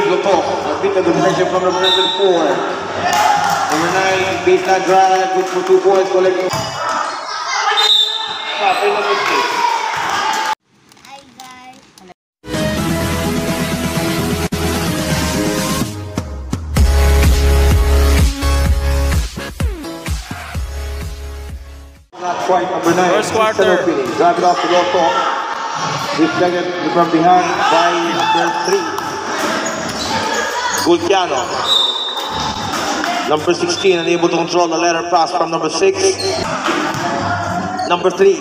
Lupok. A bit of domination from number four. Number nine, baseline drive, good for two points, collecting. Stop, ain't no mistake. Hi guys. Not number nine. First quarter. Drive it off the low top. Deflected from behind by number three. Gulciano. Number 16 unable to control the letter pass from number six. Number three.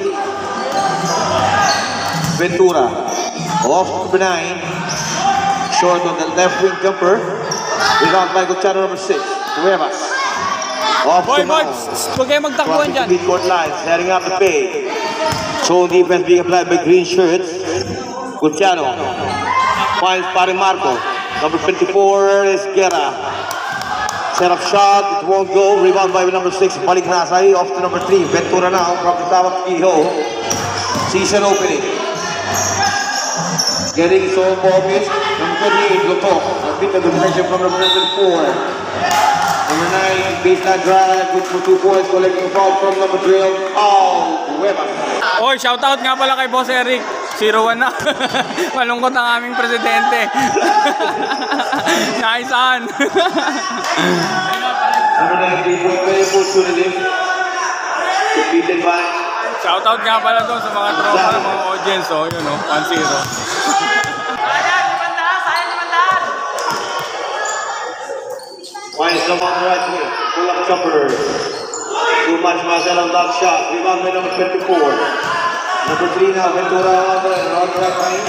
Ventura. Off number nine. Short on the left wing jumper. Rebound by Gulciano number six. Cuevas. Off Boy, Mao. huwag kayo magtakbuhan dyan. Midcourt lines, heading up the bay. Zone defense being applied by green shirts. Gutiano. Finds Pari Marco. Number 54 is Guerra. Set up shot, it won't go. Rebound by number 6, Balik Nasay. Off to number 3, Ventura now from the top of Iho. Season opening. Getting his own miss. Number 38, Lutok. A bit of domination from number 4. Number 9, baseline drive, good for two points, collecting foul from number 12, Paul Cuevas. Oy, shoutout nga pala kay Boss Eric. 0-1 na. Malungkot ang aming presidente. Naisan. Number 9, the very opportunity. Defeated by shoutout nga pala doon sa mga tropa ng mga audience. Oh, yun oh, 1-0. Finds some on the right wing. Pull up jumper. Too much Marcel on that shot. Rebound by number 24. Madhurina Ventura and Andhra Prime.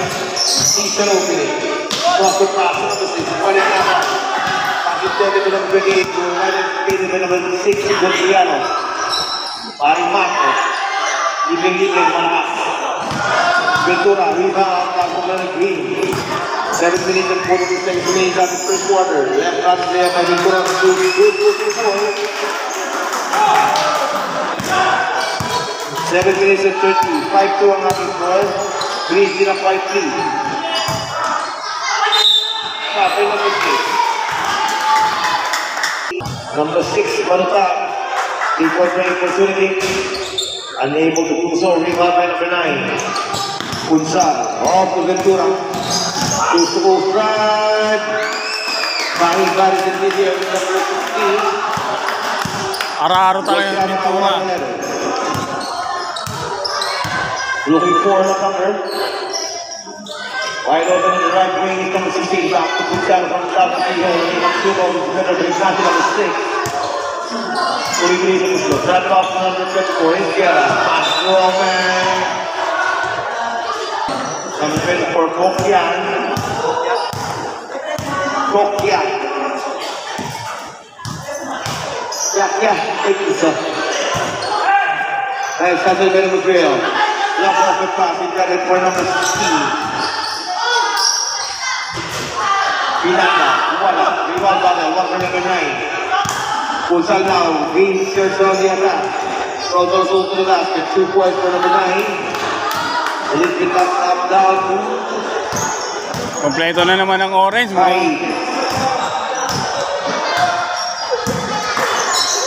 Teacher opening. First to pass on the six. One and a half. Pakistan with the brigade. United States with number six. Gonzalo. Barry Marcos. Leaving the Manas. Ventura, Riva, Kakuman Green. Seven minutes and 46 minutes of the first quarter. Left hand player by Ventura. Good, good, good, good. 737 5-2 ang ating ball. 3-0-5-3. Sabi na Number 6, Banta. Equal play opportunity. Unable to do so. Rebound by number 9. Punsa. Off to Ventura. Two to go front. Bahing Barry Sentinel. Number Arah-arah talaga yung pintura. Looking for the cover. Wide open to the right wing. He comes to see back to put down from top of the hill. He comes two balls together, but he's not on the six. Three reasons to drive off number 24. India. Pass Roman. Comes in for Kokian. Kokian. Yeah, yeah, thank you, sir. Nice, that's a bit of a drill. Lock off the pass, it for number 16. Pinaka, wala. Rebound battle, one for number 9. Punsal now, shirts on the attack. Rolls also to the basket, two points for number 9. A little bit up, down, Kompleto na naman ang orange. Right.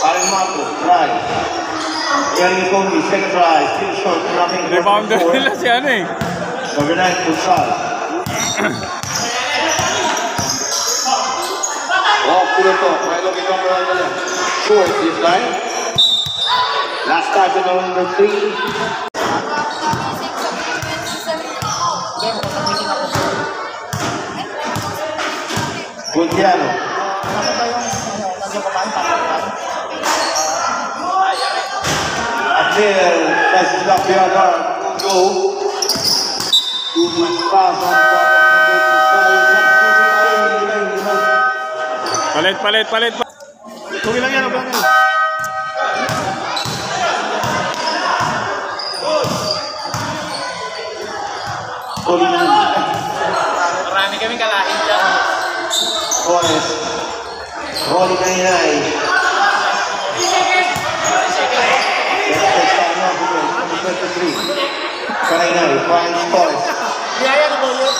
Aring Marco, try. Yani Kobe centralized, too short, nothing Rebound nila si ano eh. Maganda yung futsal. Oh, kulo to. Pwede kitong. Short this time. Last time to number three. Gutiano. Passes it up the other. Go. Much pass on top Palit, palit, palit. palit. Tuloy lang yan, huwag lang yan. Tuloy lang yan. Marami kami kalahin dyan. Boys. I know, my vai Colin. Yeah, I had to go here.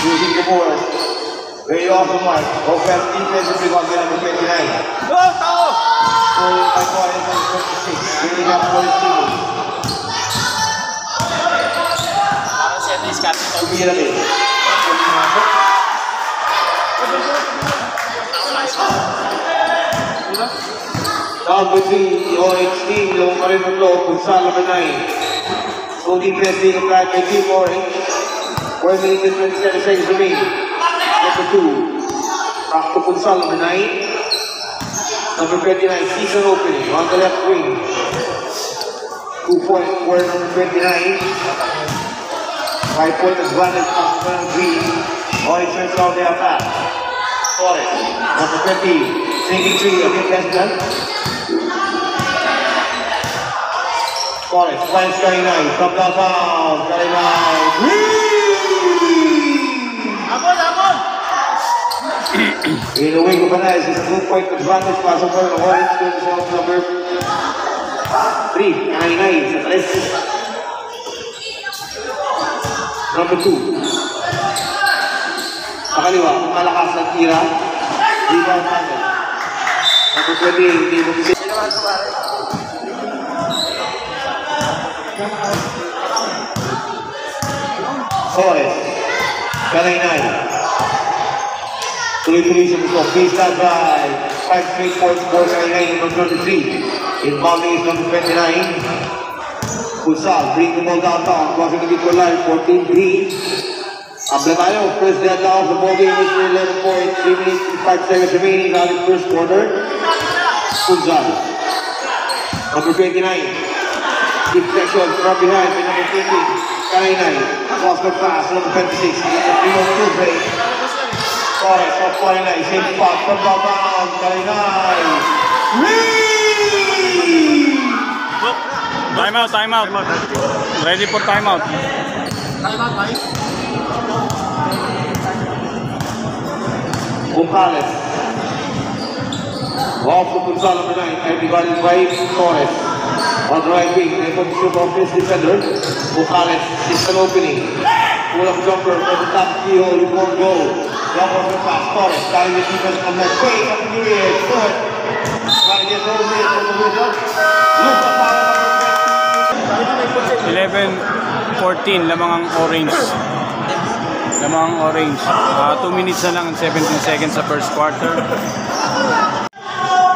Using the ball very often, Mark. Offense, defense, everyone get number 29. Go, Tao! So, by Colin, 26. Bringing up for his team. Subir a mesa. Obviously, your extreme lower in the low Pusha Lamanai. So the Presi and that Mickey Morning. Where many different satisfactions remain. Number two, Dr. Pusha Lamanai. Number 29, season opening on the left wing. Two points for number 29. Five point advantage of Green. All defense out there fast. Number 50, sneaking three, okay, that's done. Forest, Flying Sky from In the wing of it's a good point pass over, one to number 3, 9, 9, Number 2, Sa kaliwa, malakas ang tira. Diba ang panel. Tapos pwede, hindi mo kasi. Sino naman ito, pare? Sores. Tuloy-tuloy sa gusto. Please stand by. 5 straight points for Kalainay number 23. Inbounding is number 29. Pusal, bring the ball down. Crossing the goal line, 14 3. Ablemayo, first now minutes 5 seconds remaining now in the first quarter. Punzal. Number 29. Good protection from behind by number 20. Kainai. Off the pass, number 26. 3 on two play. Sorry, for Kainai. Same spot from the bound. Time out, time out. Ready for time out. Time out, time. Gonzalez. Off to Gonzalo number 9. Everybody by Torres. On the right wing, shoot defender. Gonzalez is an opening. Pull up jumper for the top keyhole. You won't go. Jump off the pass. Torres carrying the defense way. In the. Good. Trying to get over there from the middle. Look up power number 11-14, lamang ang orange. Lamang ang orange. 2 minutes na lang and 17 seconds sa first quarter.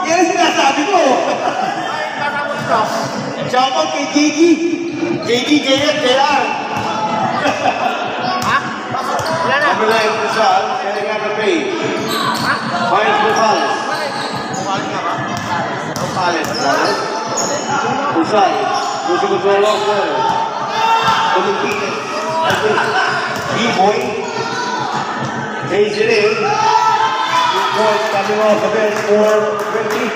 Yan ang sinasabi ko. Shoutout kay JG. JG, JF, JR. Wala na. Number 9, Rizal, setting up the page. Finds Gonzalez. Gonzalez, brother. Rizal, losing control of the Philippines. B-boy. Takes it in. Two points coming off the bench for 20.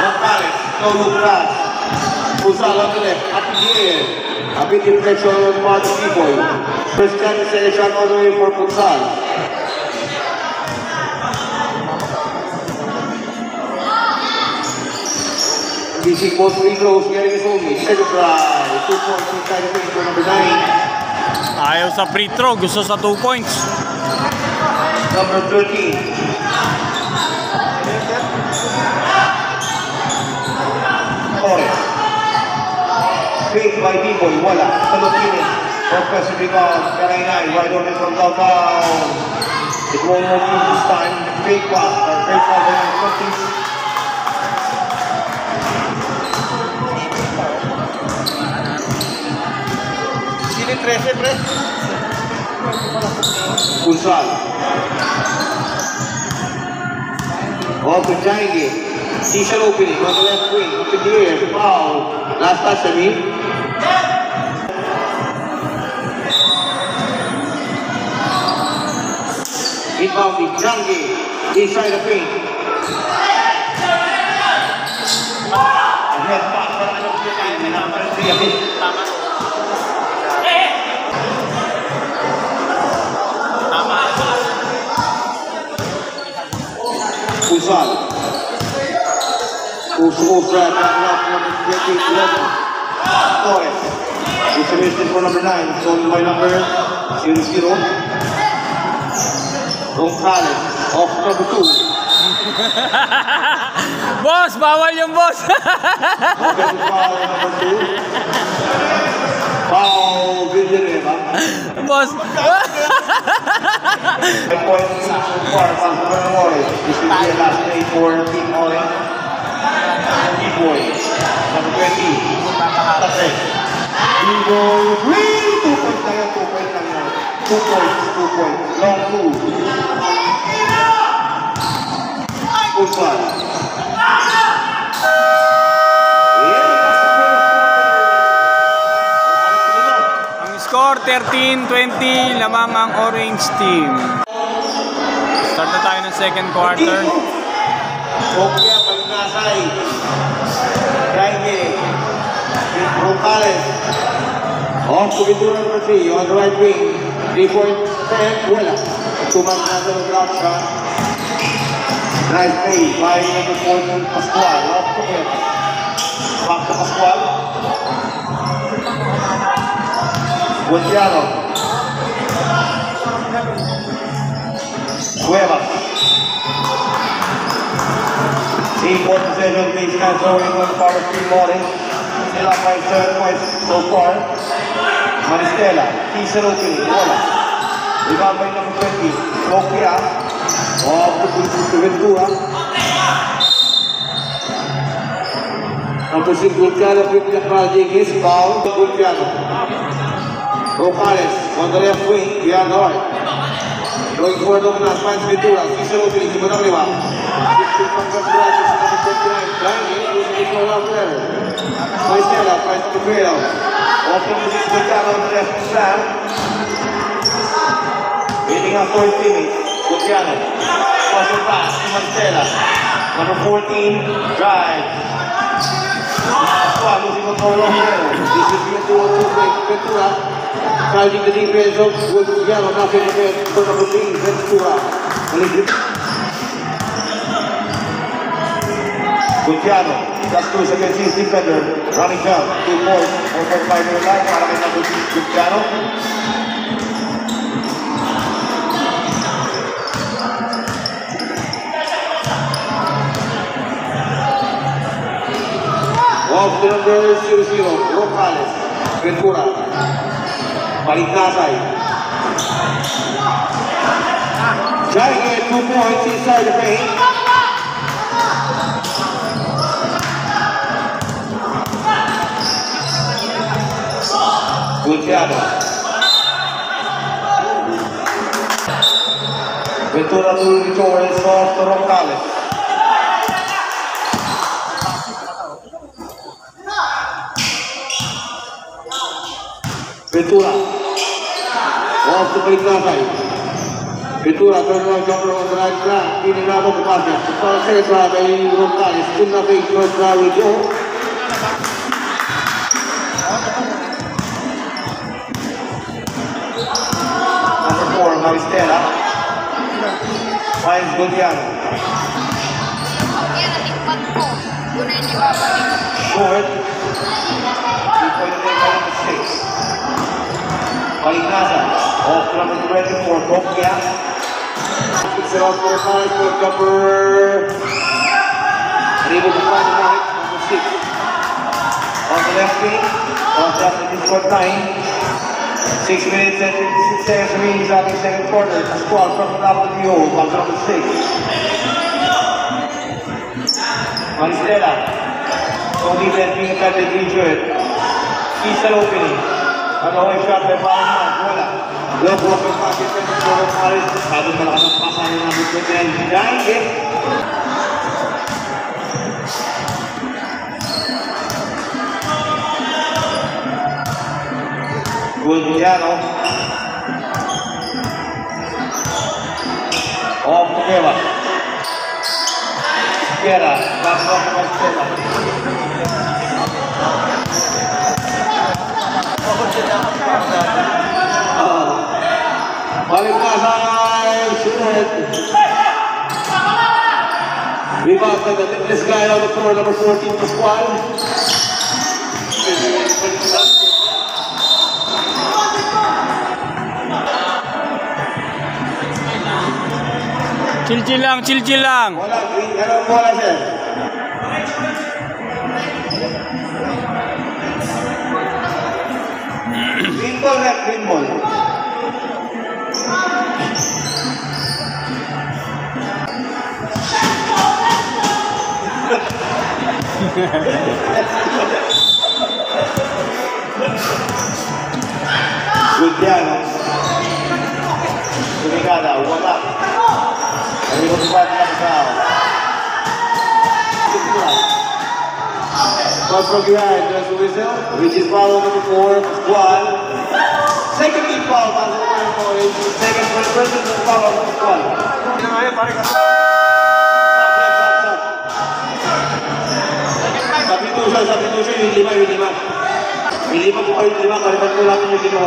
Gonzalez, no look pass. Rizal on the left, up air. A bit deflection on part of chance selection all the way for Gonzal. Missing both free throws, getting his second try. Two points inside the paint for number 9. Ayaw sa free throw, gusto sa 2 points. Number 13. Torres. Fake by B-Boy, wala. Salopinin. Offensive rebound. Karinay, right on it from downtown. It won't in this time. Fake pass. Fake pass by Così tre sempre. Kushal और फिर जाएँगे सीशर ओपनिंग मतलब क्वीन कुछ दिए वाओ रास्ता Shamir inbounding Jangi inside the paint. Yes, pass, but I don't think I'm in number three. inside. Full small strap back left, number 15, left. Got it. We finished it for number 9, sold by number 0 0. Gonzalez, off number 2. boss, bawal yung boss! okay, number 2. Sol Two points. Two points. Two score 13-20 lamang ang orange team. Start na tayo ng second quarter. Kopya, Pagnasay. Jaime. Rocales. Off to Ventura number three on the right wing. Three point ten. Wala. Tumang na sa block shot. Nice play by number 14 Pascual. Off to him. Back to Pascual. Volteado. Cuevas. Equal position, these guys are in one part of morning. Still up by third point so far. Maristela, Kisser opening, Lola. Rebound by number 20, Nokia. Off the position with Kua. Opposite Vulcano, Pipia foul, Vulcano. Ocares, André Fui, Vianoi. Lo informó con las mais escrituras, y se lo utilizó en arriba. Mas ela faz o que eu. Ontem explicar o André Fuchar. Ele ator time, Luciano. Pode entrar, Marcela. Number 14, drive. Sua luz encontrou o Romero. Decidiu do outro peitoral. calcio di ripreso, gol di Giano, calcio di ripreso, sono così, vettura. Gugliano, Castuso che ci si defender, running down, two balls, one ball by the line, para metà così Luciano. Off the number 0-0, Rocales, Ventura, Balik nasay. Trying to get two paint. Gutiado. Ventura duro di ಆಸ್ಪತ್ರೆಗಾಗಿ ಪಿತೂರ ಚಕ್ರವರ್ತ ಈ ನಿರಾಮಕ ಪಾಠ ಸ್ಪರ್ಶೆಗಾಗಿ ಇಷ್ಟಕ್ಕೆ ಇಪ್ಪತ್ತಾಗಿದ್ದು Maristela, Miles Gutiano. Short, 2.8 six. Palinasa. Off number 24, Kopia. Picks it off for Paris for jumper. Unable to find the mark, number six. On the left wing. On top of this court line. Six minutes and 56 seconds remaining sa ating second quarter. Pascual from the top of the. Back to number six. Maristela. So defense being attempted to injure it. Kisa opening. menolehkan pemain bola. Logo pemain kita Paris, tapi melakukan pasangan yang berikutnya Jair. Gugliano. Off Kera. kira. pasok ke Kera. Balik cilang. shoot. Rebound green green ball. sul piano Dominicana arrivo di qua di But from behind, there's a whistle, which is number four, one. Second foul, by the way, for second person, foul number one. tayo, sabi ko siya, yung lima, yung lima. Yung lima po kayo, yung lima, kalimutan ko natin yung lima.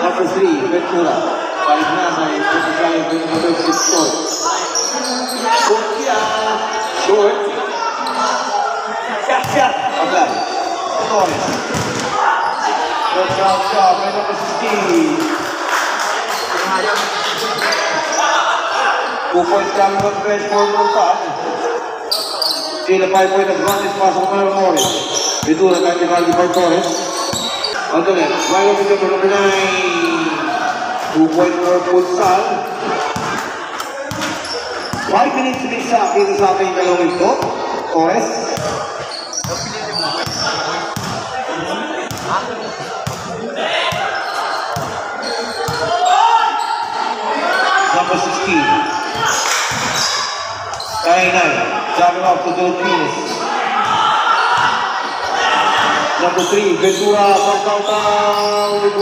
Number three, Ventura. Kahit na, may posisyon yung number six short. Short siya. Short. Shot, shot. Okay. Short. Short, shot, shot. May number 16. Two points coming on bench for Montas. Still a five point advantage pass on Mario Morris. Ventura, 95 by Torres. On the left, right over to number nine. Two point for Futsal. Five minutes to be sa dito sa ating dalawang ito. Torres. mainan Jawab pukul 3 Nombor 3 Ventura Pantau-Tau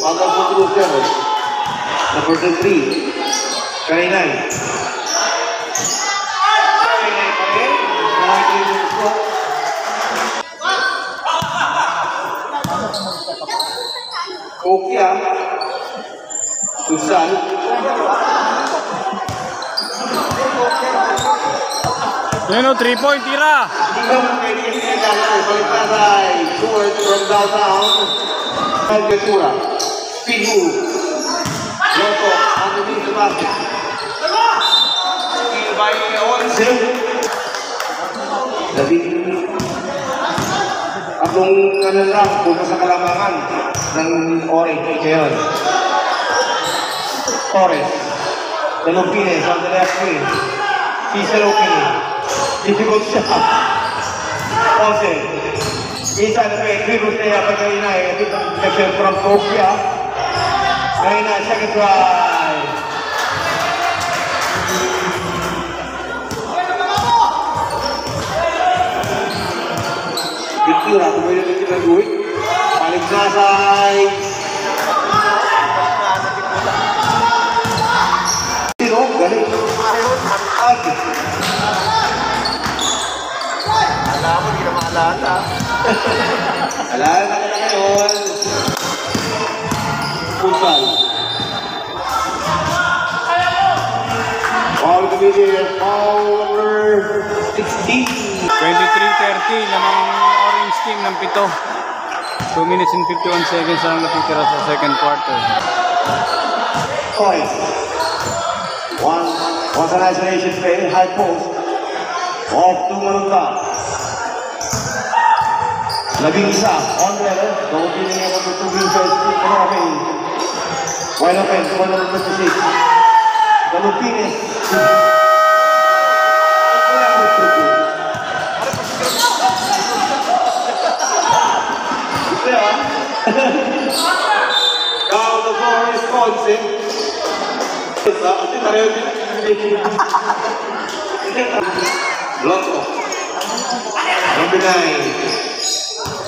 Pantau pukul 7 Nombor 3 Kainan Kokia Tusan Skill by Olsen. Save. Labing akong ano lang, pumunta sa kalamangan ng orange ngayon. Torres. Dalong Pines on the left wing. Cicero Pines. apa ini? Itu from Paling. Tidak, gak. Ay. Alam mo, hindi na maalala. Alala na ka na ngayon. Futsal. Foul committee, foul number 16. 23-30, lamang ang orange team ng pito. 2 minutes and 51 seconds ang natitira sa second quarter. Points. One, once an isolation play, high post. Off to Manuta. Labing isa, on level, gawin niya ng two pieces, Panorape. Wide open, to number 26. Galupines. Now the ball is bouncing. Lotto. Number nine.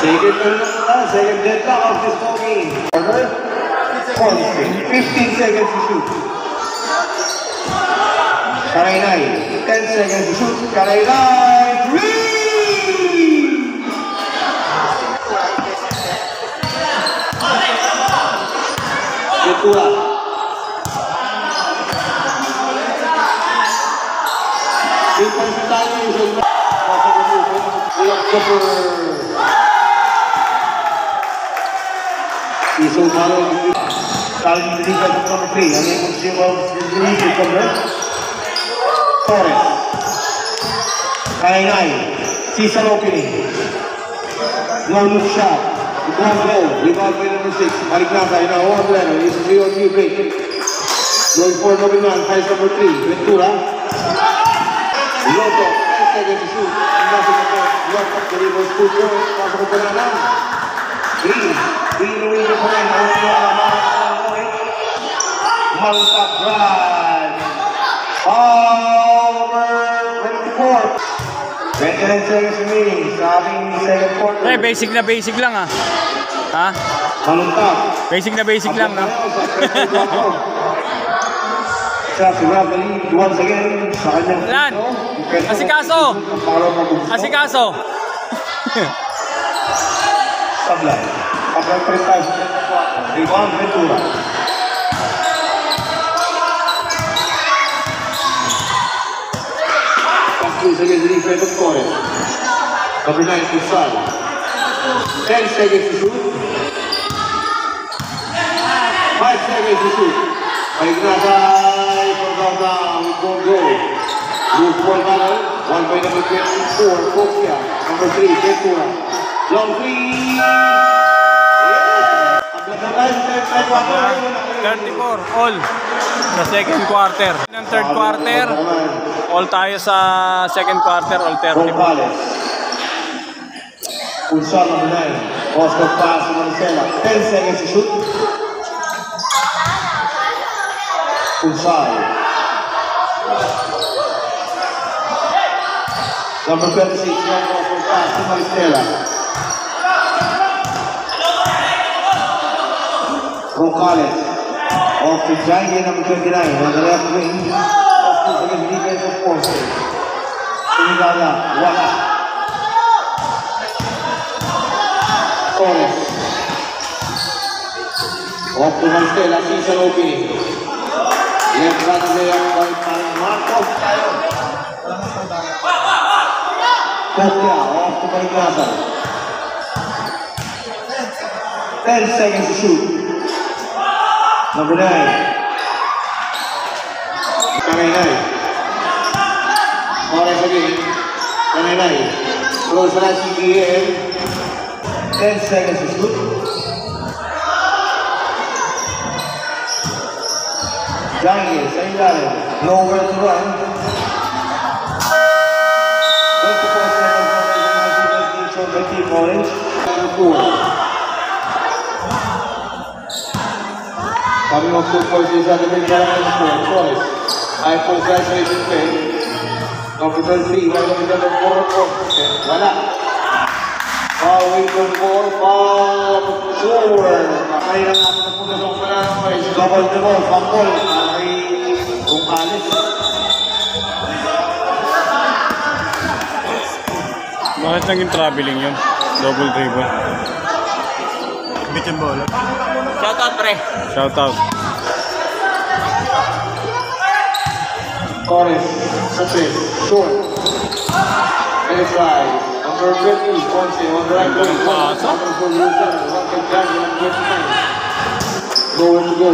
Second second dead time of this whole game. Corner. 15 seconds to shoot. Karainai. 10 seconds to shoot. Karainai. Three! Ketua. Super. Sultan Kali tiga nomor 3 yang mengusir bola sendiri di corner Torres Kainai Sisa non Long shot Long goal Rebound by number 6 Balik nasa in our own level This is your new break Going for number 1 Pass number 3 Ventura Loto 5 seconds to shoot Nothing to go Loto Rebound to go Pasok ko na lang Green Point. Out na ang point. Malta Brad. Over 24. 29 seconds remaining sa ating second quarter. Eh, basic na basic lang ah. Ha? Malungkap. Basic na basic lang, no? Surab Ali, once again, sa kanyang Lan, asikaso! Asikaso! Sablay. Agora enfrentar a gente é igual a aventura. Cruz, Aguedrinho enfrenta o Coreia. Gabriel expulsado. Ele segue esse chute. Vai, segue esse chute. Vai, Gravai, Cordalda, um bom gol. Luke Cordalda, one by number 24, Kokia, number 3, Ventura. Long three. 34 all sa second quarter. Ng third quarter, all tayo sa second quarter, all 34. Gonzalez. Pulsar number 9. Oscar to Marcela. 10 seconds to shoot. Pulsar. Number 26, young Oscar pass to Marcela. Gonzalez. Off to Jaime, number 29, on the left wing. Off to the defense of Forces. Tumigala, wala. Torres. Off to Marcela, season opening. Left hand layup by parang Marcos tayo. Kopya, off to Marigasa. 10 seconds shoot. Number nine. Kanai Nai. All right, again. Kanai Nai. 10 seconds is good. Jangi, No Nowhere to run. Orange. Number four. Coming off two points is at the number 4. Torres. High post isolation play. Number 33, right over number 4. Wala. Foul from four. Foul four. Kaya lang natin na puno sa wala ng boys. Double the ball. Fumble. Kay Gonzales. Bakit naging traveling yun? Double dribble. Bitin bola. out pre. Shout out. Coris, Patrick, Short. Baseline. Number 20, Ponce, on the right wing. Number 4, Wilson, Rocket Dragon, and 29. Go and go.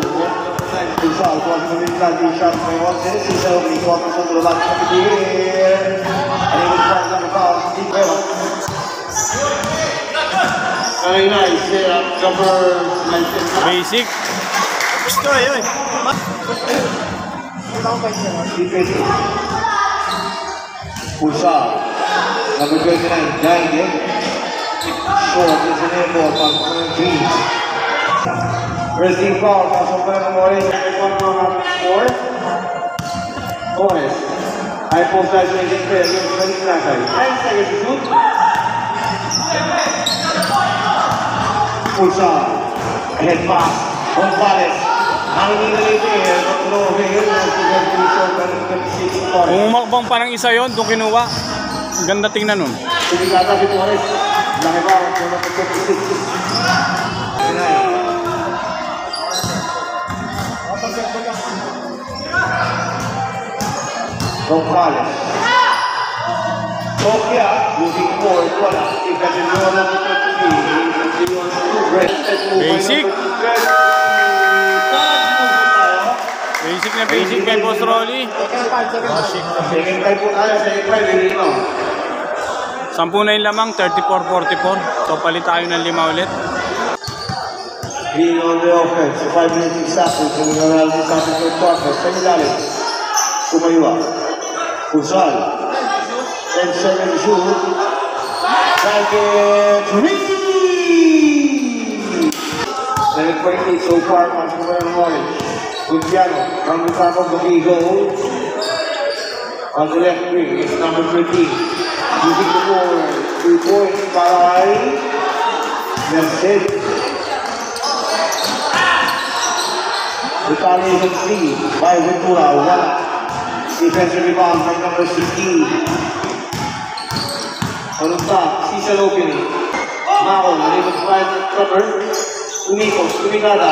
Il salto al comunità di Sharp e Watson si serve di 4 sotto la lancia di Tigre e arriva il salto di Paolo di Cueva Very nice. Yeah, 19. Basic. Gusto yun. Defensive. Pulsar. Number 29, Jaime. Short is an air ball. Pasok pa ng green. First team foul. Pasok pa ng orange. Second one half score. Torres. High post Manny Nakay. 10 seconds to shoot. Pusa. Ahead pass. Gonzalez. Hanging in the air. No here. Kung umakbang pa ng isa yon doon kinuha. Ang Ganda tingnan nun. Kumikata si Torres. Ba? Number 56. Gonzalez. Sofia, moving forward, wala. Ikasinyo na ito Basic. Basic na basic kay Boss Rolly. Second try po tayo. Second Lilino. Sampu na yung lamang, 34-44. So palit tayo ng lima ulit. Being on the offense, so five minutes exactly, we're around this after third quarter. Semilalim, Kumaywa, 10 seconds to shoot. Target three! 7.8 so far, Masumay Knowledge. Gutiano, from the top of the eagle. On the left wing, it's number 13. Using the ball, three points by Mercedes. Retaliation three by Ventura. One defensive rebound by number 16. On the top, Cecil opening. Mao, unable to find cover. Umikos, umikada.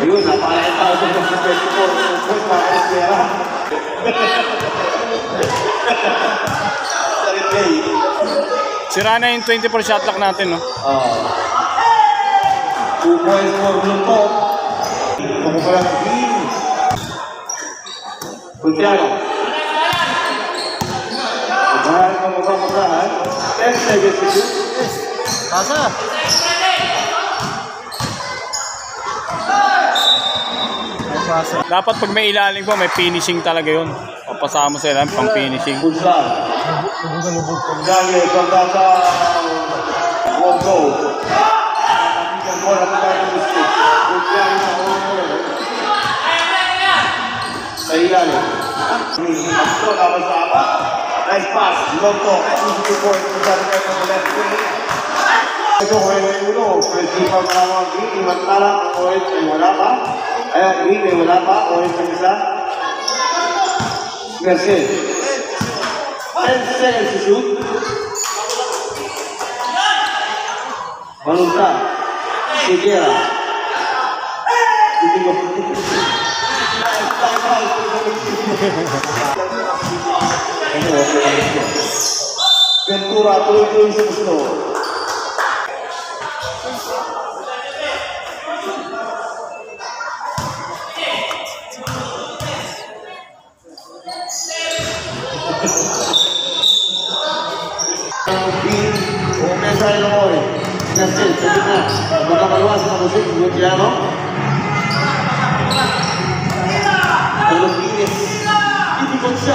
Ayun, napakain tao sa number 24. Pwede pa kayo pera. Sa replay. Sira na yung 24 shot clock natin, no? Ah. Two points for Bluntop. Pagkakalang green. Puntiano. Pagkakaan ng mga pagkakaan. 10 seconds to shoot. Pasa. Pasa. Dapat pag may ilalim po, may finishing talaga yun. Papasama sa ilalim, pang finishing. Bulsal. Dali, pagkaka. Won't go. Na. Sa ilalim. Ito, dapat sa apa. Nice pass. Loto. Easy to point. Puntiano kayo ng left wing. Ito ko yung ulo. Pwede pa mga green. Imantala. Ang orange ay wala pa. Ayo, ini wala pa o isang isa. Merci. Ense ense su. Volunta. Sigera. Hindi ko. Ventura, tuloy-tuloy sa gusto. kasih tentunya berkembang luas musik Luciano belum finish ini kunci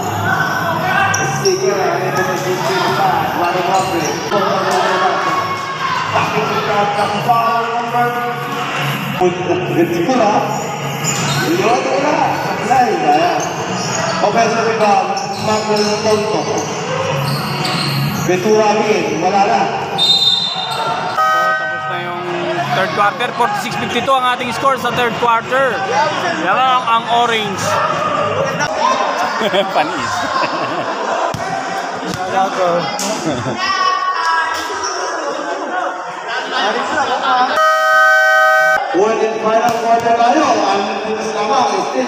ito ang foul number? Ventura. Yun wala. Supply. Ayan. Offensive rebound. Magnum Tonto. Ventura again. Wala na. Tapos na yung third quarter. 46-52 ang ating score sa third quarter. Yan ang, ang orange. Panis. One in final quarter tayo. Ang is still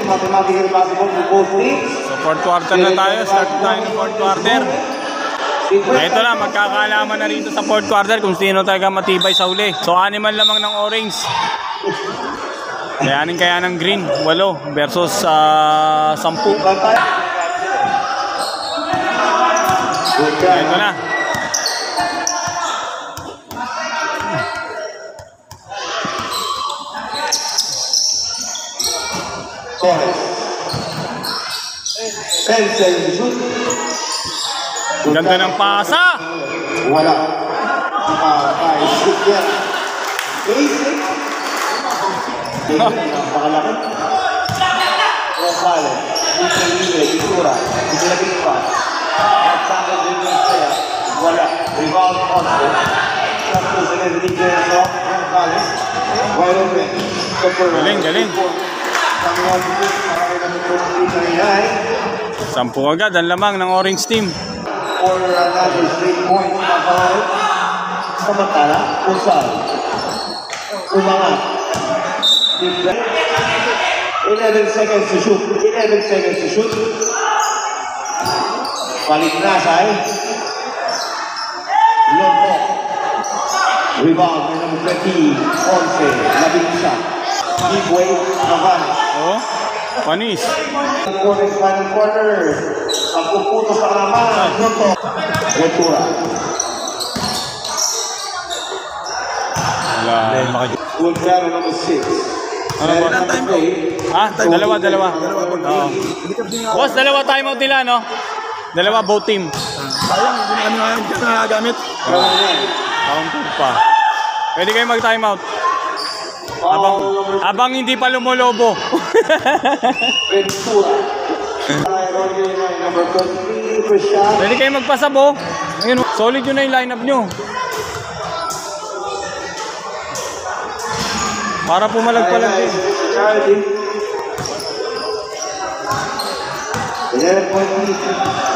both teams. So fourth quarter na tayo. Start tayo ng fourth quarter. Ito na, magkakaalaman na rito sa fourth quarter kung sino talaga matibay sa uli. So, animal lamang ng orange. Kayanin kaya ng green, walo versus ah, sampu. Ito na. Torres. Pencil shoot. Ganda ng pasa. Wala. Nakakay. Shoot yan. Basic. Napakalaki. Rosales. Dito libre. Pintura. Pinilagin pa. At din yung kaya. Wala. Rebound also. Tapos sa so. Rosales. Wide open. Super. Galing, galing. Sampu agad ang lamang ng orange team. For another three points na foul. Samantala, Usal. Umangat. Deflect. 11 seconds to shoot. 11 seconds to shoot. Balik na. Lompo. Rebound by number 20. Once. Labing isa. Giveaway. Navanes. Oh, panis. Quarter, final quarter. Pagpuputo sa kalaman. Noto. Ventura. Wala. Bulgaro number 6. Ano ba? Ah, dalawa, dalawa. Boss, dalawa timeout nila, no? Dalawa both team. Sayang, hindi na kami nagagamit. Counter pa. Pwede kayo mag-timeout. Abang, abang hindi pa lumolobo. Ventura. Number 23. First shot. Pwede kayo magpasabo. Ayun, solid yun na yung lineup nyo. Para pumalag-palag din.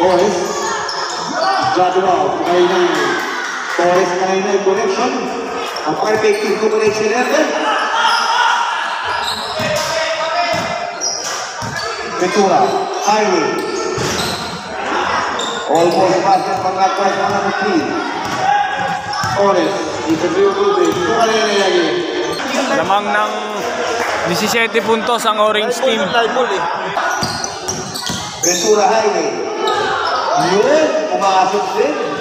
Torres. Jadwal. Kanina. Torres kanina yung connection. Napaka-effective ko connection natin. Ventura. Highway. Almost basket pagkakwas ng number 3. Torres. Interview ko din. Ito kanina lagi. Lamang ng 17 puntos ang orange team. Ventura Highway. 예? 고마 아셨지?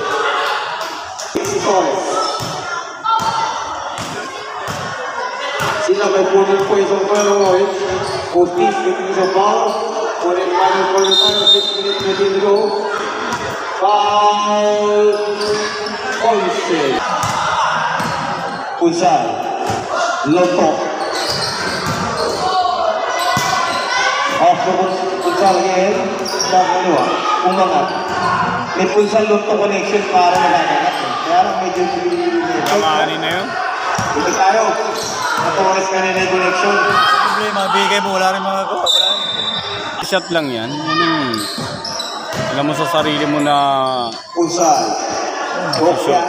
Si no me pone el Umangat. May Punsal Loto connection para magaganap. eh. Kaya lang medyo Tamahanin na yun. Dito tayo. Matores kanina yung connection. Problema, bigay mo, wala rin mga ko. Wala rin. Shot lang yan. Hmm. Alam mo sa sarili mo na Punsal. Okya.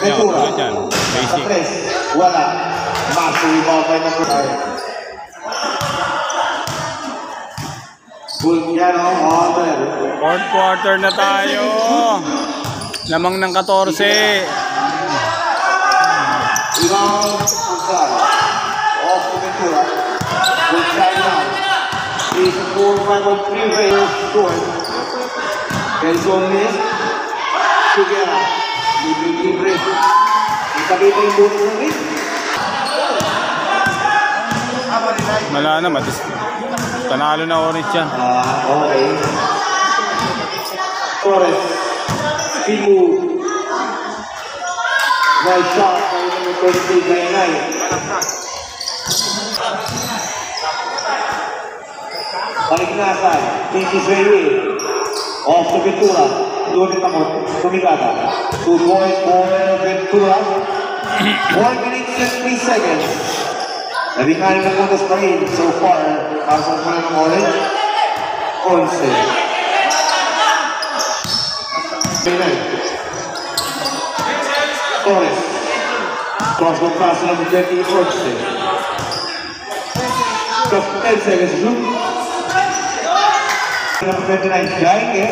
Ventura. Basic. Wala. Maso rebound by number 5. Fourth quarter na tayo. Lamang ng 14. Rebound, Punsal. Off to Ventura. Good side now. He's a 4-5 on 3 rails short. Kelson miss. Sugera. Libre, libre. Ikakita yung bonus ng. Wala na, matis. Panalo na orange yan. Ah, okay. Speed move. Nice shot by number 23, Gainay. Balik na side. Pinky Sway Off to Ventura. Doon ito mo. Tumigada. Two points for Ventura. One minute and three seconds. Nabikain na puntos pa rin so far. Pasok mo na ng orange. Onse. Pinay. Torres. Cross the pass number 20, Onse. Just 10 seconds to shoot. Number 29, Jaike.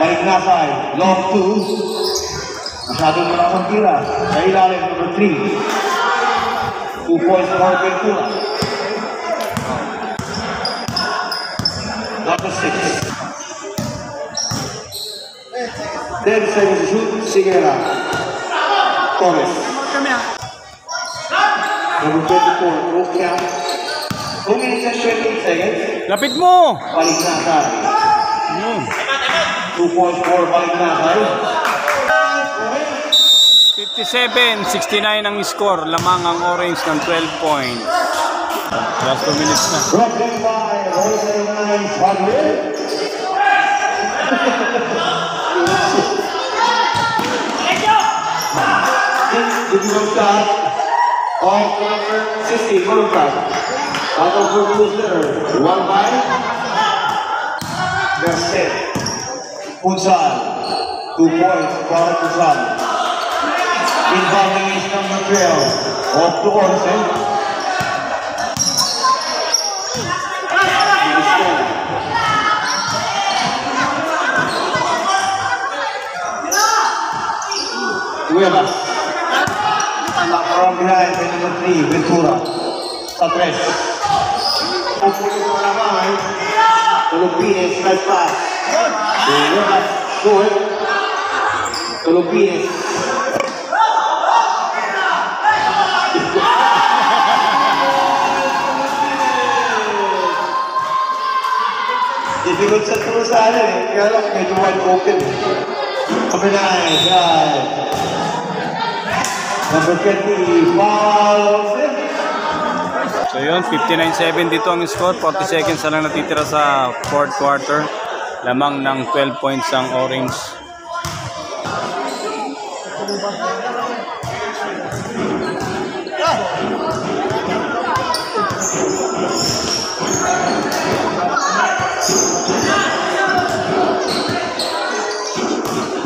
Balik na side. Long two. Masyadong wala kang tira. Sa ilalim, number 3. ukoaziwa Bentura. Number six. Davidson Sigera. Thomas. Number 24, Rukia. 2 minutes seconds. Tayo. Yun. 2.4. 57-69 ang score. Lamang ang orange ng 12 points. Last 2 minutes na. Of number 16, Golukak. Out of the loser, one by Garcet. Punsan, two points para Punsan. Incoming is number 12 of the Orson. Cueva. From behind by number 3, Ventura. Sa 3. Pupulit mo naman. Tulupines, nice pass. Cueva, shoot. Tulupines. Difficult sa tulo sa ano eh. Kaya lang, medyo wide open. Number 9, guys. Number 20, fouls. So yun, 59-70 dito ang score. 40 seconds na lang natitira sa fourth quarter. Lamang ng 12 points ang orange.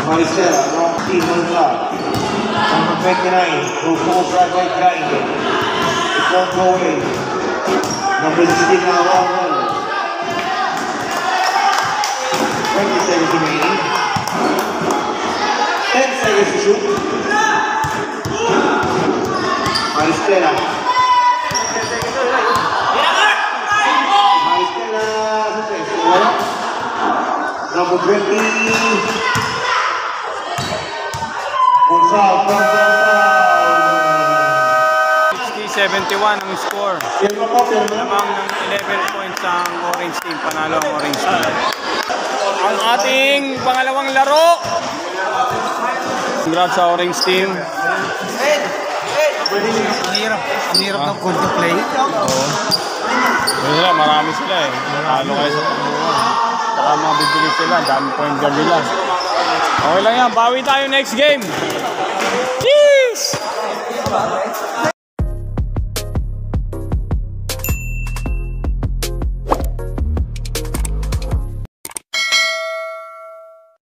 Maricela, não te mandar. Não vai cair, o Fonsa vai cair. Contra o ele. Não resistir na hora. Vai que segue de mim. Tem que sair esse chute. Maricela. Maricela, sucesso. Não Vamos ver aqui. 20. Gonzal from downtown. 60-71 ang score. Firma ko, firma. Lamang ng 11 points ang orange team. Panalo ang orange team. Ang ating pangalawang laro. Congrats sa orange team. Ang hirap. Ang hirap ng cold to play. Yun sila, marami sila eh. Halo kayo sa pagbuwan. Saka mga bibili sila, dami point guard nila. Okay lang yan, bawi tayo next game.